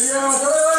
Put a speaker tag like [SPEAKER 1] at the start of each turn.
[SPEAKER 1] ¡Se